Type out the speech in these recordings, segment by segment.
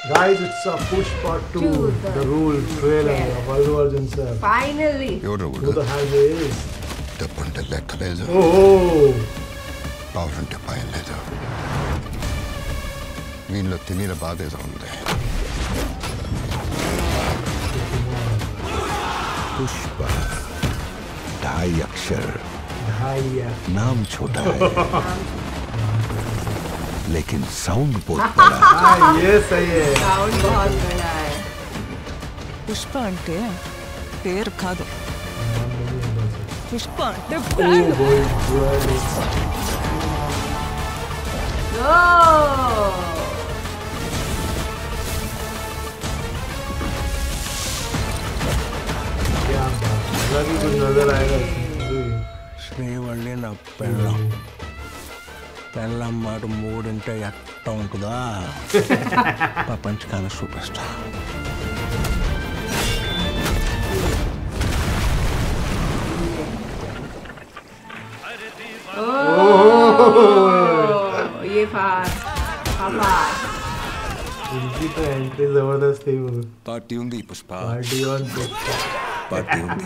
Guys, it's a Pushpa 2, Two, the, the rule trailer trailer. of Allu Arjun sir. Finally. ఎవరు Who the hell is? డబ్బంటే లెక్కలేదు Oh, power అంటే భయం లేదు వీళ్ళలో తినేల బాధ ఏదో ఉంది पुष्प ढाई अक्षर Dhaiya. नाम छोटा है लेकिन साउंड बहुत बड़ा है। हाँ, ये सही है। साउंड बहुत बड़ा है। पुष्पा आंटे पैर खा दो। पुष्पा आंटे क्या बात नज़र आएगा। श्रेय वर्णिन ना पहला tällä varmuuden teidät tonkutaan. Papantikana superstar. Oh! oh! Yepa! Papa! इनकी तो एंट्री जबरदस्त थी वो पार्टी होंगी Pushpa party on Pushpa party होंगी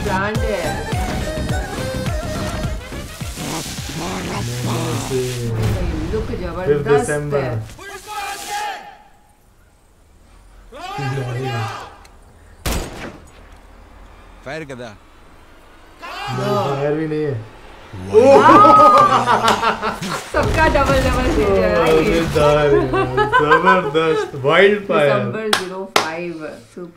ब्रांड है लुक फिफ्थ जबरदस्त दिसंबर है ఫైర్ కదా फायर भी नहीं है सबका डबल डबल ज़बरदस्त वाइल्ड फायर दिसंबर 05 सुपर